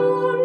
Oh.